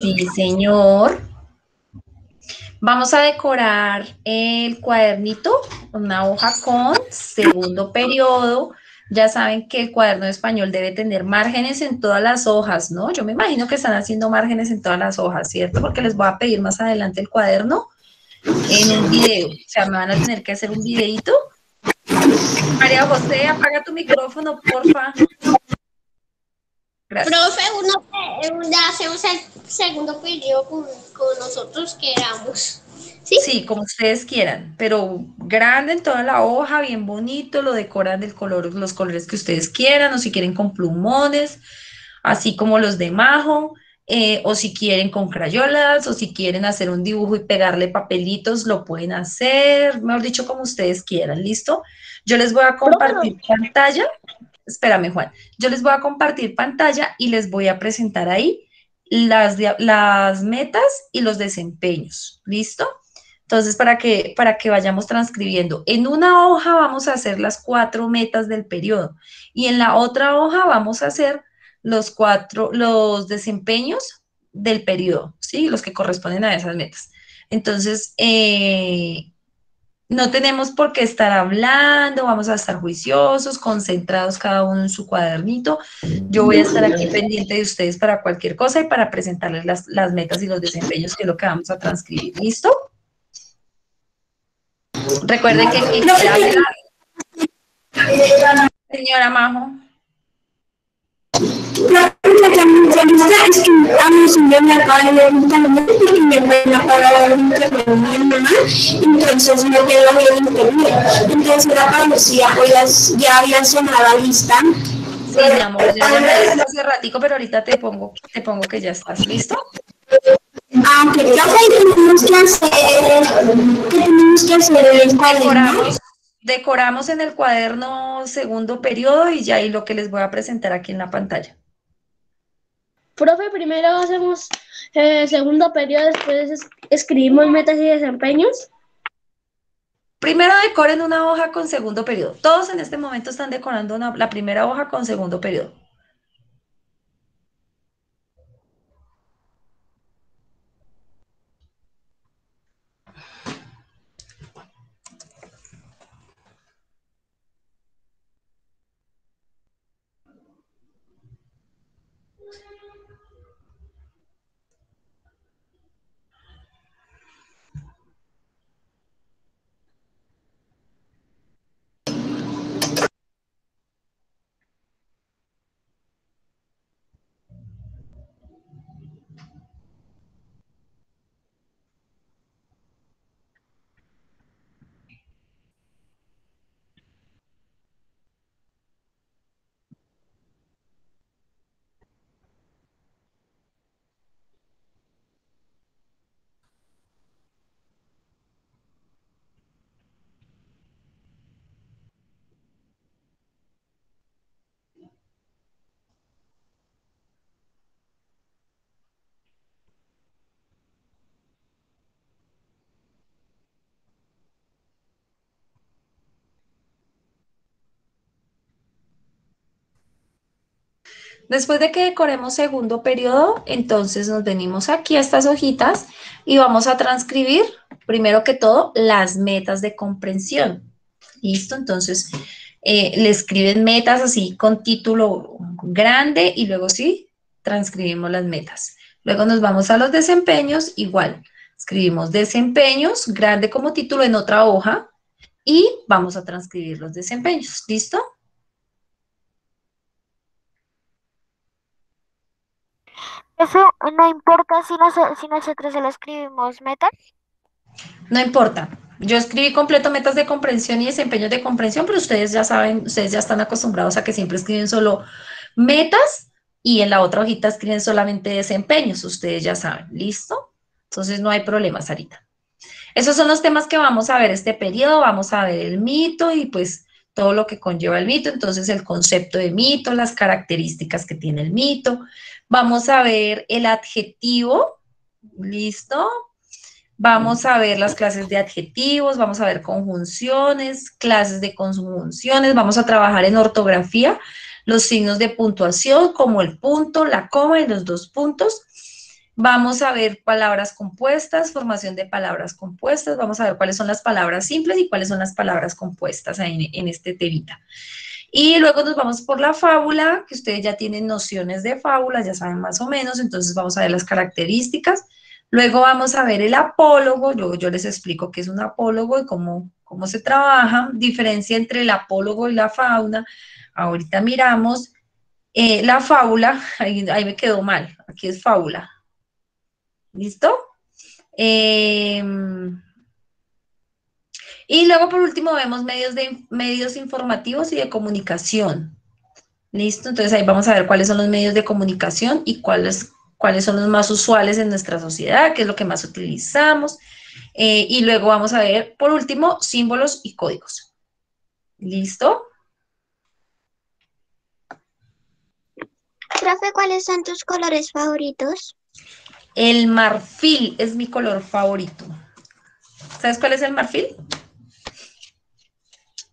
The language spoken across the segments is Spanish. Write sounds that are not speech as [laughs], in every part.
Sí, señor. Vamos a decorar el cuadernito, una hoja con segundo periodo. Ya saben que el cuaderno de español debe tener márgenes en todas las hojas, ¿no? Yo me imagino que están haciendo márgenes en todas las hojas, ¿cierto? Porque les voy a pedir más adelante el cuaderno en un video. O sea, me van a tener que hacer un videito. María José, apaga tu micrófono, porfa. Profe, uno, ya hacemos el segundo periodo con, nosotros queramos. ¿Sí? ¿Sí? como ustedes quieran, pero grande en toda la hoja, bien bonito, lo decoran del color, los colores que ustedes quieran, o si quieren con plumones, así como los de Majo, eh, o si quieren con crayolas, o si quieren hacer un dibujo y pegarle papelitos, lo pueden hacer, mejor dicho, como ustedes quieran, ¿listo? Yo les voy a compartir pantalla espérame Juan, yo les voy a compartir pantalla y les voy a presentar ahí las, las metas y los desempeños, ¿listo? Entonces, para que, para que vayamos transcribiendo, en una hoja vamos a hacer las cuatro metas del periodo y en la otra hoja vamos a hacer los cuatro, los desempeños del periodo, ¿sí? Los que corresponden a esas metas. Entonces, eh, no tenemos por qué estar hablando, vamos a estar juiciosos, concentrados cada uno en su cuadernito. Yo voy a estar aquí pendiente de ustedes para cualquier cosa y para presentarles las, metas y los desempeños que es lo que vamos a transcribir. ¿Listo? Recuerden que... Señora Majo. La es que entonces me quedo bien internet. Entonces era para ver si ya había sonado la lista. Sí, mi amor, ya me hace ratico, pero ahorita te pongo, te pongo que ya estás listo. Ah, ¿qué tenemos que hacer? ¿Qué tenemos que hacer el cuaderno? Decoramos en el cuaderno segundo periodo y ya ahí lo que les voy a presentar aquí en la pantalla. Profe, primero hacemos eh, segundo periodo, después escribimos metas y desempeños. Primero decoren una hoja con segundo periodo. Todos en este momento están decorando la primera hoja con segundo periodo. Después de que decoremos segundo periodo, entonces nos venimos aquí a estas hojitas y vamos a transcribir, primero que todo, las metas de comprensión. ¿Listo? Entonces, eh, le escriben metas así con título grande y luego sí, transcribimos las metas. Luego nos vamos a los desempeños, igual, escribimos desempeños, grande como título en otra hoja y vamos a transcribir los desempeños. ¿Listo? Eso no importa si, nosotros se lo escribimos metas. No importa. Yo escribí completo metas de comprensión y desempeños de comprensión, pero ustedes ya saben, ustedes ya están acostumbrados a que siempre escriben solo metas y en la otra hojita escriben solamente desempeños, ustedes ya saben, ¿listo? Entonces no hay problema, Sarita. Esos son los temas que vamos a ver este periodo, vamos a ver el mito y pues todo lo que conlleva el mito, entonces el concepto de mito, las características que tiene el mito, Vamos a ver el adjetivo, ¿listo? Vamos a ver las clases de adjetivos, vamos a ver conjunciones, clases de conjunciones, vamos a trabajar en ortografía, los signos de puntuación como el punto, la coma y los dos puntos. Vamos a ver palabras compuestas, formación de palabras compuestas, vamos a ver cuáles son las palabras simples y cuáles son las palabras compuestas en, este temita. Y luego nos vamos por la fábula, que ustedes ya tienen nociones de fábulas, ya saben más o menos, entonces vamos a ver las características. Luego vamos a ver el apólogo, yo les explico qué es un apólogo y cómo, cómo se trabaja, diferencia entre el apólogo y la fauna. Ahorita miramos eh, la fábula, [laughs] ahí, me quedó mal, aquí es fábula. ¿Listo? Em, y luego por último vemos medios, de, medios informativos y de comunicación. ¿Listo? Entonces ahí vamos a ver cuáles son los medios de comunicación y cuáles, cuáles son los más usuales en nuestra sociedad, qué es lo que más utilizamos. Eh, y luego vamos a ver, por último, símbolos y códigos. ¿Listo? Profe, ¿cuáles son tus colores favoritos? El marfil es mi color favorito. ¿Sabes cuál es el marfil?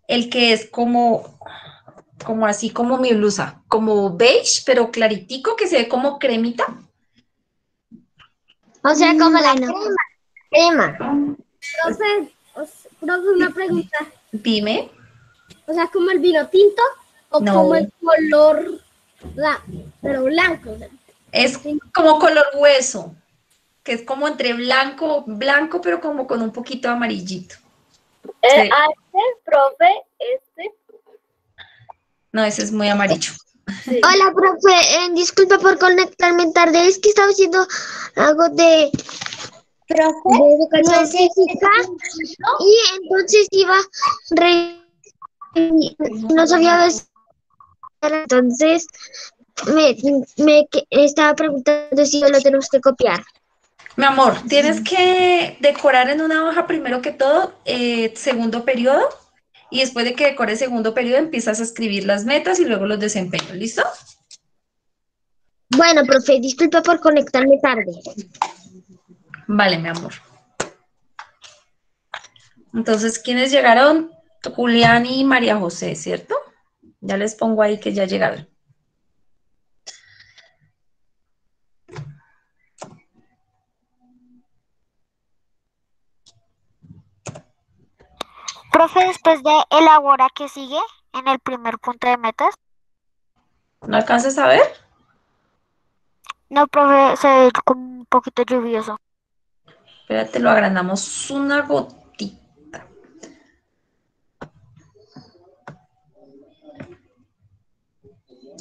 el que es como, como así como mi blusa, como beige, pero claritico, que se ve como cremita. O sea, como la crema. Crema. Profe, profe, una pregunta. Dime. O sea, como el vino tinto o como el color, pero blanco. Es como color hueso, que es como entre blanco, blanco, pero como con un poquito amarillito. Eh, profe, este. No, ese es muy amarillo. Hola, profe. Eh, disculpa por conectarme tarde. Es que estaba haciendo algo de, educación física y entonces iba no sabía entonces me, me estaba preguntando si lo tenemos que copiar. Mi amor, tienes que decorar en una hoja primero que todo eh, segundo periodo y después de que decore segundo periodo empiezas a escribir las metas y luego los desempeños, ¿listo? Bueno, profe, disculpa por conectarme tarde. Vale, mi amor. Entonces, ¿quiénes llegaron? Julián y María José, ¿cierto? Ya les pongo ahí que ya llegaron. Profe, después de elabora, ¿qué sigue en el primer punto de metas? ¿No alcanzas a ver? No, profe, se ve como un poquito lluvioso. Espérate, lo agrandamos una gotita.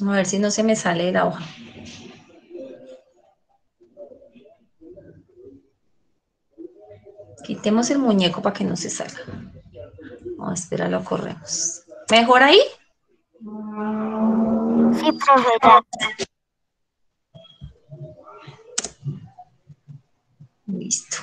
A ver si no se me sale la hoja. Quitemos el muñeco para que no se salga. Oh, espera, lo corremos. ¿Mejor ahí? Sí. Listo.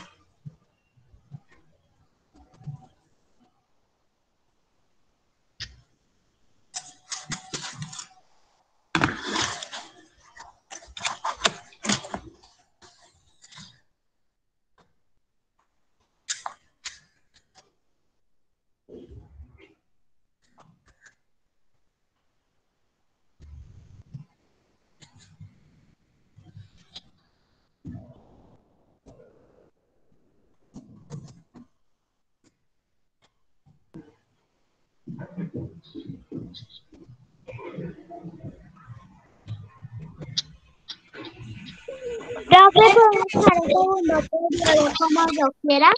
Profe, ¿podemos dejar el segundo periodo como yo quiera?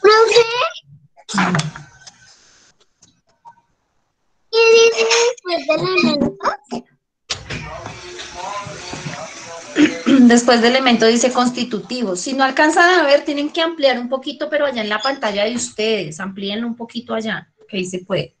Profe. ¿Qué dice después de elementos? Después de elemento dice constitutivo. Si no alcanzan a ver, tienen que ampliar un poquito, pero allá en la pantalla de ustedes, amplíenlo un poquito allá, que ahí se puede.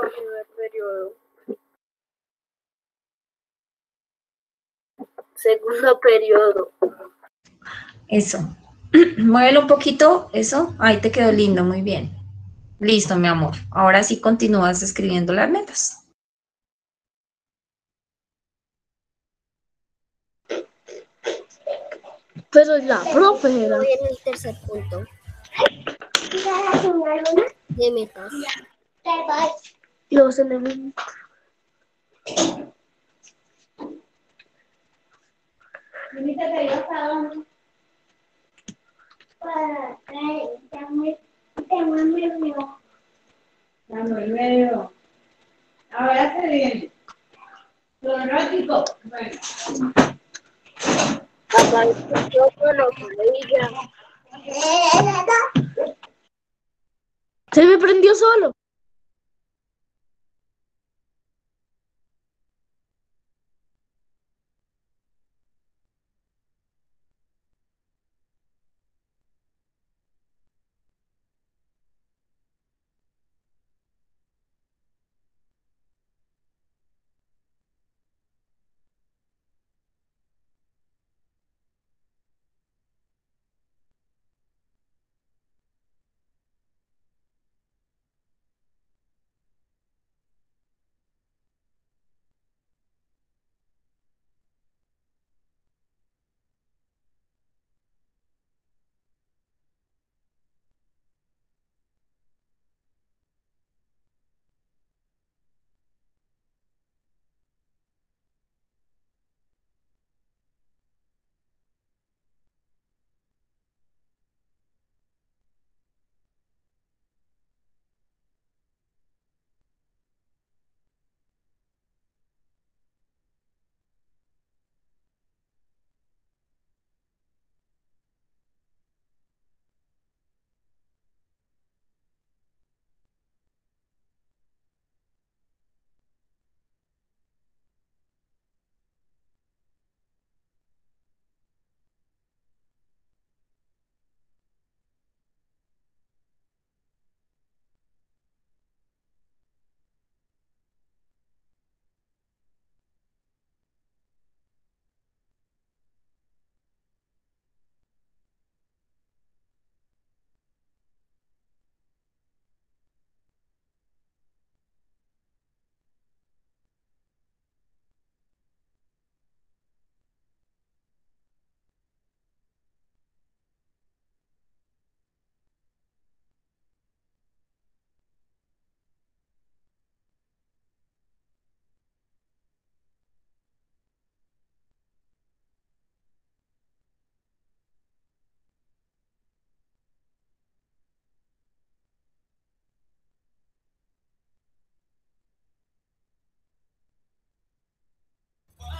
Primer periodo. Segundo periodo. Eso. [clears throat] Muévelo un poquito, eso. Ahí te quedó lindo, muy bien. Listo, mi amor. Ahora sí continúas escribiendo las metas. Pero la profe. Voy en el tercer punto. De metas. was in the room.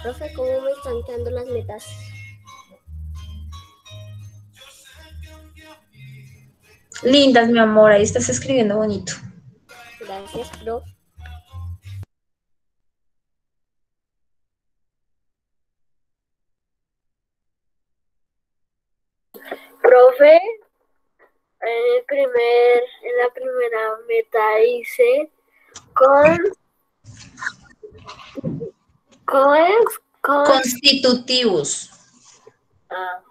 Profe, ¿cómo me están quedando las metas? Lindas, mi amor. Ahí estás escribiendo bonito. Gracias, profe. Profe, en el primer, en la primera meta hice con con con Constitutivos. ah,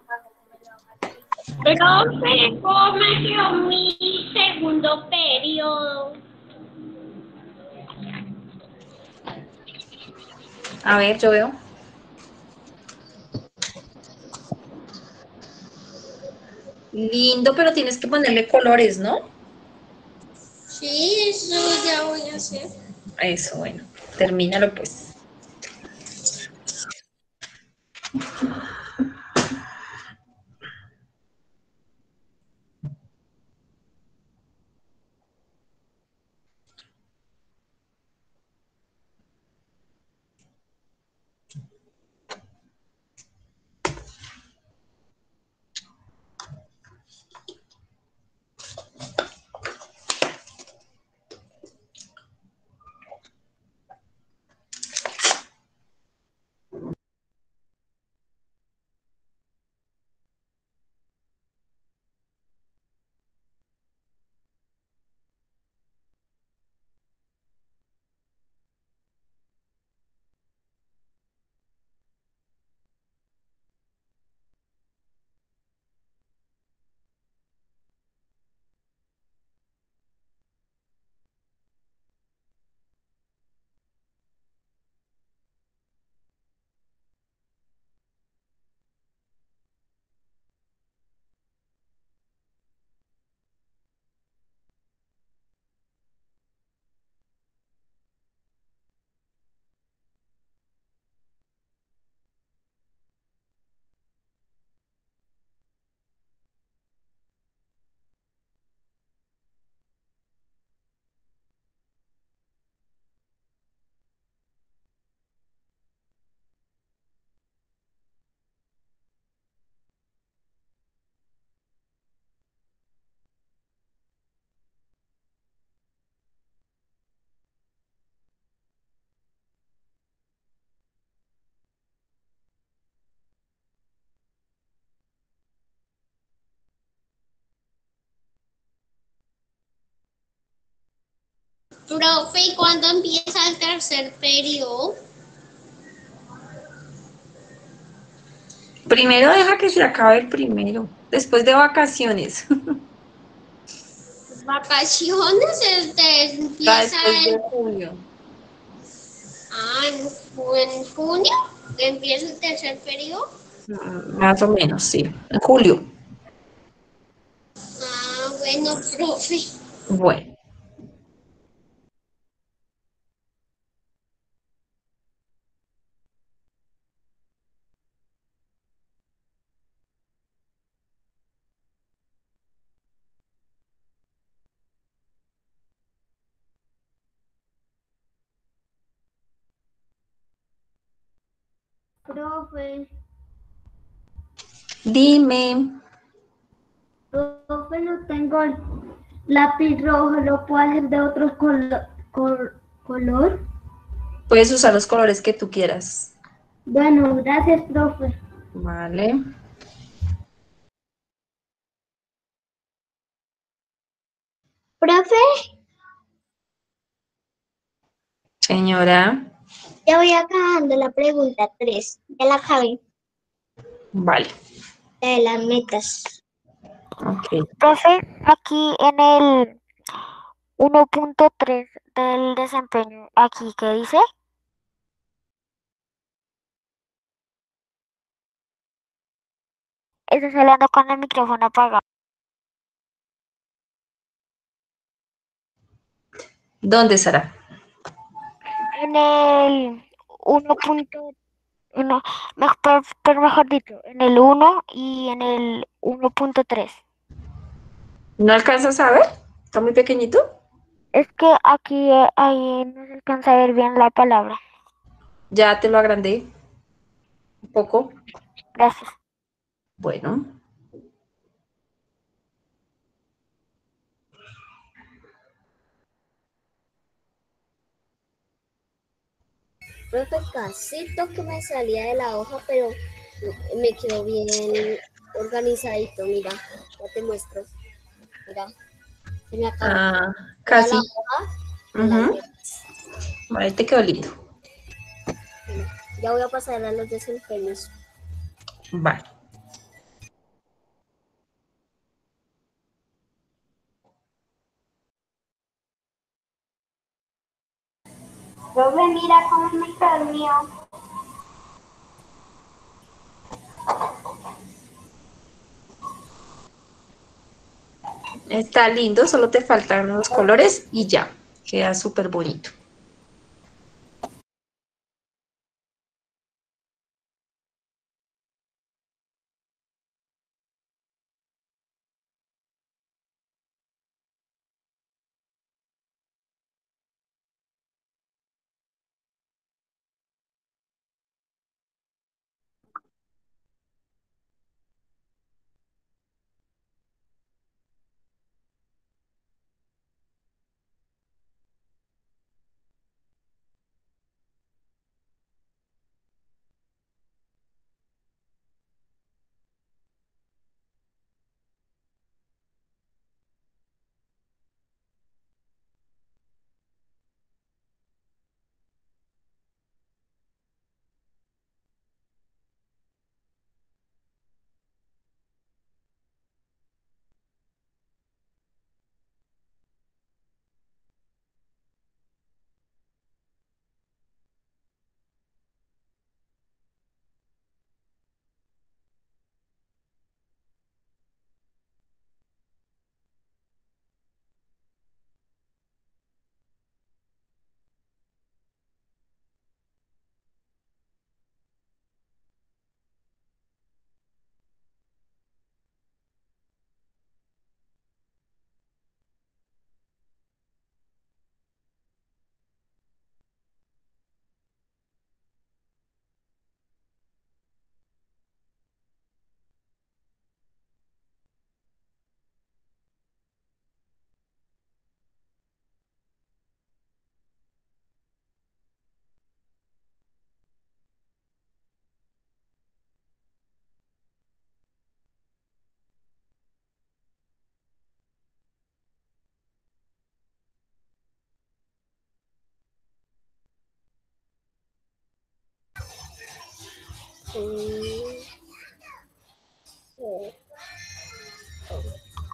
Profe, ¿cómo dio mi segundo periodo? A ver, yo veo. Lindo, pero tienes que ponerle colores, ¿no? Sí, eso ya voy a hacer. Eso, bueno. Termínalo pues. Profe, ¿y cuándo empieza el tercer periodo? Primero deja que se acabe el primero, después de vacaciones. [laughs] Vacaciones, este, empieza después de el, julio. ah, en, ju- en junio, empieza el tercer periodo. Mm, Más o menos, sí. En julio. Ah, bueno, profe. Bueno. Profe, Dime. profe, no tengo el lápiz rojo, ¿lo puedo hacer de otro colo- col- color? Puedes usar los colores que tú quieras. Bueno, gracias, profe. Vale. Profe, Señora. Ya voy acabando la pregunta 3. Ya la acabé, Vale. la de las metas. Ok. Profe, aquí en el 1.3 del desempeño, aquí, ¿qué dice? Estás hablando con el micrófono apagado. ¿Dónde, Sara? En el 1.1, mejor, pero mejor dicho, en el 1 y en el 1.3. ¿No alcanzas a ver? ¿Está muy pequeñito? Es que aquí eh, ahí no se alcanza a ver bien la palabra. Ya te lo agrandé. Un poco. Gracias. Bueno. Profe, casito que me salía de la hoja, pero me quedó bien organizadito. Mira, ya te muestro. Mira, se me acabó Ah, casi. la hoja. Ahí te quedó lindo. Bueno, ya voy a pasar a los desempeños. Vale. Profe, mira cómo me mío. Está lindo, solo te faltan los colores y ya. Queda súper bonito.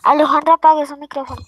Alejandra, apague su micrófono.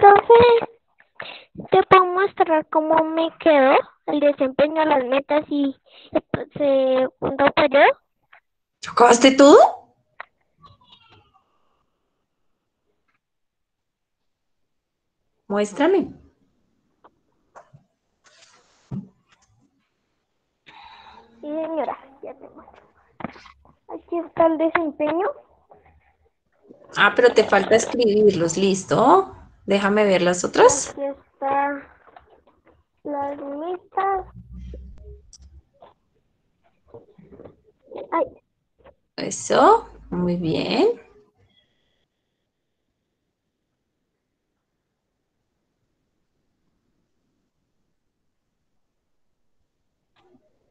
Profe, ¿te puedo mostrar cómo me quedó el desempeño, las metas y el segundo periodo? ¿Acabaste todo? Muéstrame. Sí, señora, ya te muestro. Aquí está el desempeño. Ah, pero te falta escribirlos, ¿listo? Déjame ver las otras. Aquí está las metas. Ay, Eso, muy bien.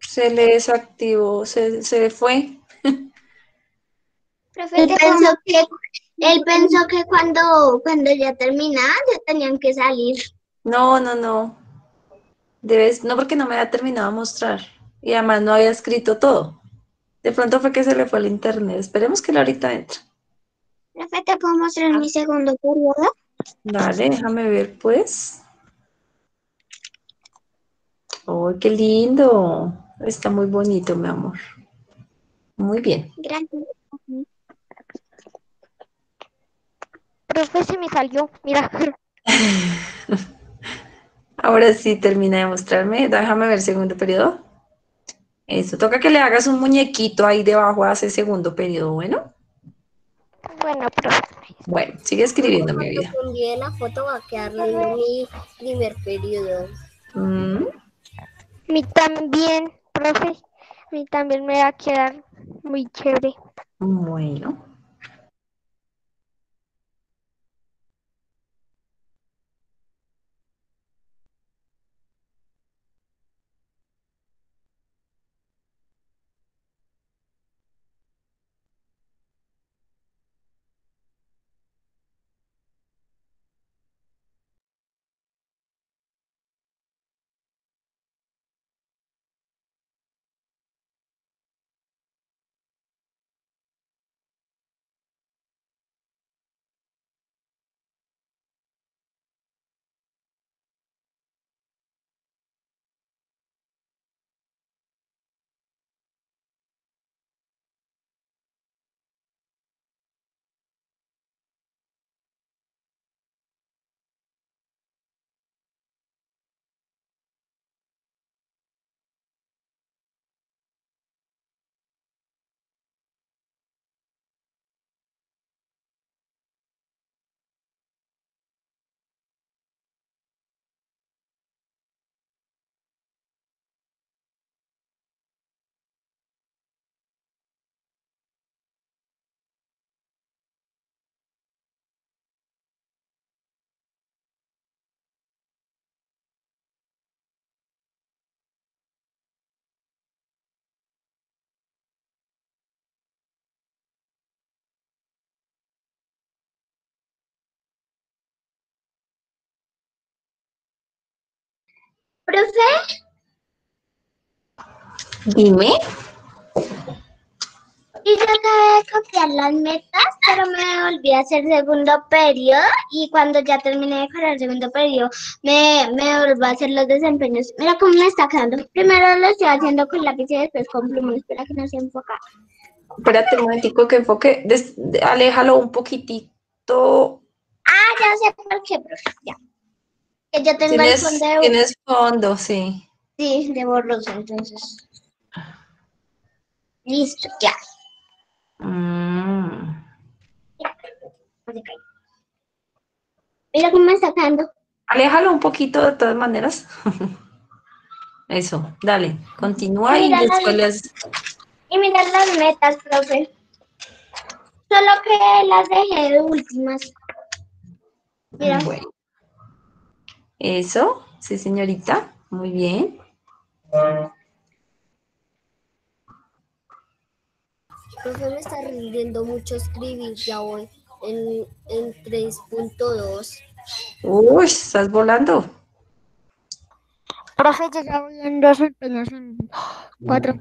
Se le desactivó, se, se fue. Profe, él pensó que, cuando, cuando ya terminaban ya tenían que salir. No, no, no. Debes, no porque no me había terminado de mostrar. Y además no había escrito todo. De pronto fue que se le fue el internet. Esperemos que él ahorita entre. Profe, ¿te puedo mostrar mi segundo periodo? Dale, déjame ver pues. ¡Oh, qué lindo! Está muy bonito, mi amor. Muy bien. Gracias. Profe, se me salió. Mira. [laughs] Ahora sí termina de mostrarme. Déjame ver segundo periodo. Eso, toca que le hagas un muñequito ahí debajo a ese segundo periodo, ¿bueno? Bueno, profe. Bueno, sigue escribiendo mi vida. La foto va a quedar lindo mi primer periodo. Mm, Mi también, profe. Mi también me va a quedar muy chévere. bueno. Profe, Dime. y yo acabé de copiar las metas, pero me volví a hacer segundo periodo y cuando ya terminé de copiar el segundo periodo, me, me volví a hacer los desempeños. Mira cómo me está quedando. Primero lo estoy haciendo con lápiz y después con pluma. Espera que no se enfoca. Espérate un momentico que enfoque. des- de- aléjalo un poquitito. Ah, ya sé por qué, profe. Ya. Que yo tengo el Tienes, fondo de, tienes fondo, sí. sí, de borroso, entonces. Listo, ya. Mm. Mira cómo me está quedando. Aléjalo un poquito de todas maneras. [laughs] Eso, dale, continúa y Mira, después haces- Y mirar las metas, profe. Solo que las dejé de últimas. Mira. Bueno. Eso, sí, señorita. Muy bien. Profe, me está rindiendo mucho escribir, ya voy en, en 3.2. Uy, estás volando. Profe, yo ya voy en dos empeños en cuatro.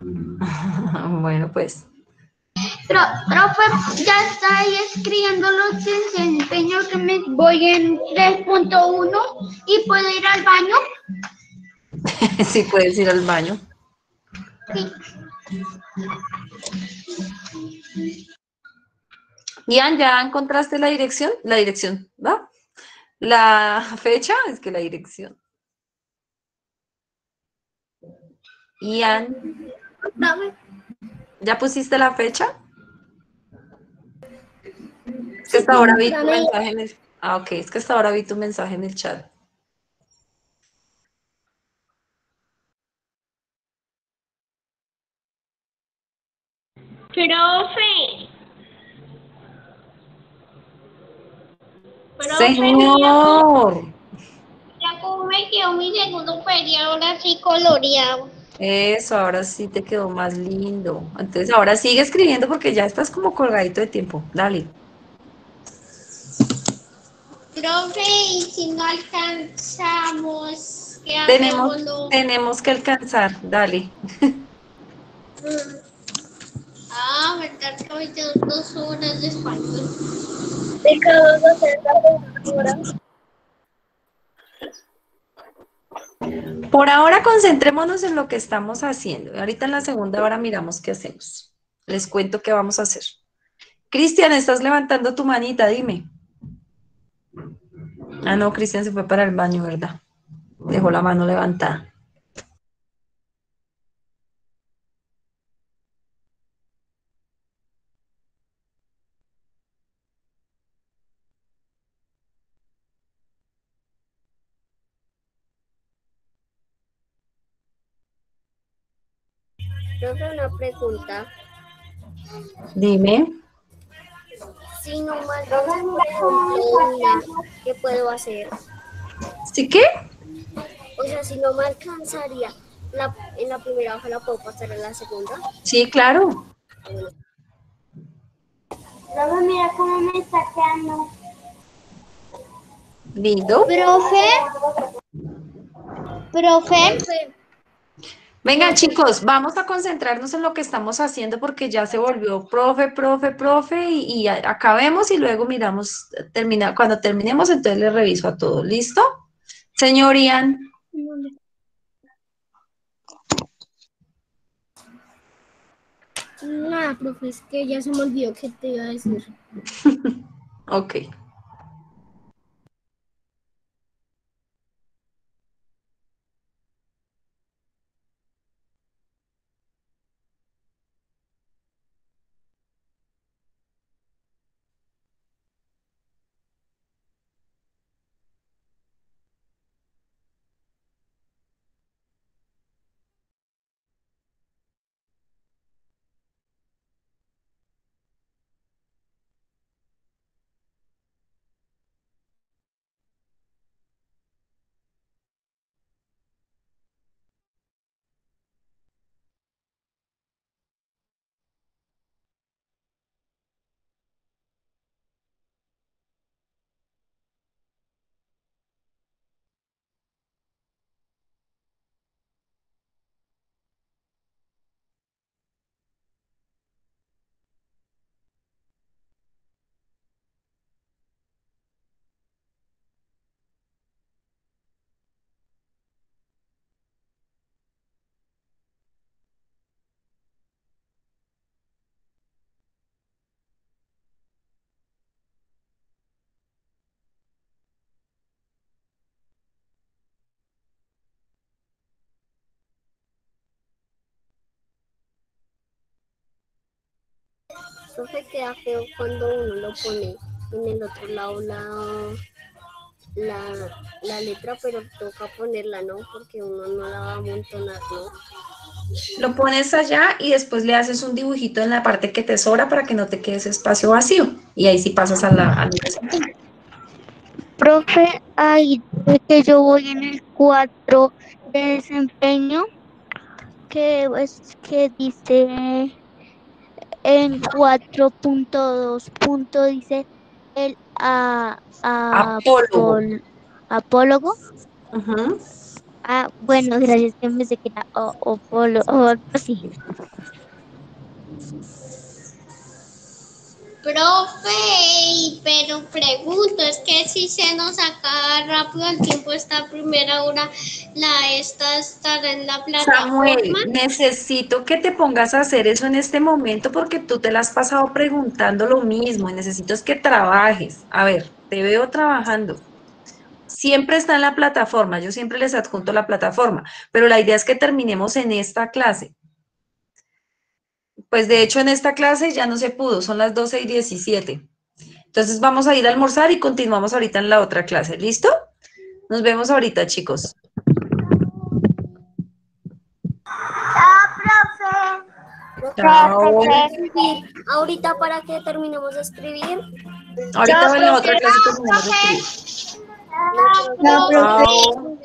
[laughs] Bueno, pues. Pero, profe, ya está ahí escribiendo los desempeños que me voy en 3.1 y puedo ir al baño. [laughs] Sí, puedes ir al baño. Ian, ¿ya encontraste la dirección? La dirección, ¿va? La fecha, es que la dirección. Ian, ¿ya pusiste la fecha? Es que hasta ahora vi tu mensaje en el... Ah, ok, es que hasta ahora vi tu mensaje en el chat. Profe. Profe, Señor. mira cómo me quedó mi segundo periodo ahora sí coloreado. Eso, ahora sí te quedó más lindo. Entonces, ahora sigue escribiendo porque ya estás como colgadito de tiempo. Dale. Profe, y si no alcanzamos, ¿qué Tenemos, hacemos? Tenemos que alcanzar. Dale. Ah, verdad que hoy tengo dos horas de español. De cada dos hacer la hora. Por ahora concentrémonos en lo que estamos haciendo. Ahorita en la segunda hora miramos qué hacemos. Les cuento qué vamos a hacer. Cristian, estás levantando tu manita, dime. Ah, no, Cristian se fue para el baño, ¿verdad? Dejó la mano levantada. Pregunta. Dime. Si no una, ¿qué puedo hacer? ¿Sí qué? O sea, si no me alcanzaría la, en la primera hoja, ¿la puedo pasar en la segunda? Sí, claro. Profe, mira cómo me está quedando. Lindo. Profe. Profe. Vengan, chicos, vamos a concentrarnos en lo que estamos haciendo porque ya se volvió profe, profe, profe y, acabemos y luego miramos, termina, cuando terminemos, entonces le reviso a todos. ¿Listo? Señor Ian, Nada, profe, es que ya se me olvidó que te iba a decir. [laughs] ok. Profe, queda feo cuando uno lo pone en el otro lado la, la, la letra, pero toca ponerla, ¿no? Porque uno no la va a amontonar, ¿no? Lo pones allá y después le haces un dibujito en la parte que te sobra para que no te quede ese espacio vacío. Y ahí sí pasas a la, al desempeño. Profe, ahí que yo voy en el 4 de desempeño, que es que dice en 4.2 punto dice el a, a- Apólogo. Ah, bueno, gracias que pensé que era o, o algo así. Profe, y- pero pregunto, es que si se nos acaba rápido el tiempo esta primera hora, la esta estará en la Samuel, plataforma. necesito que te pongas a hacer eso en este momento porque tú te la has pasado preguntando lo mismo y necesito es que trabajes. A ver, te veo trabajando. Siempre está en la plataforma, yo siempre les adjunto la plataforma, pero la idea es que terminemos en esta clase. Pues de hecho en esta clase ya no se pudo, son las 12 y 17. Entonces vamos a ir a almorzar y continuamos ahorita en la otra clase, ¿listo? Nos vemos ahorita, chicos. Chao. Escribir. Ahorita para que terminemos de escribir. Ahorita en la otra clase terminamos de escribir. No, Chao.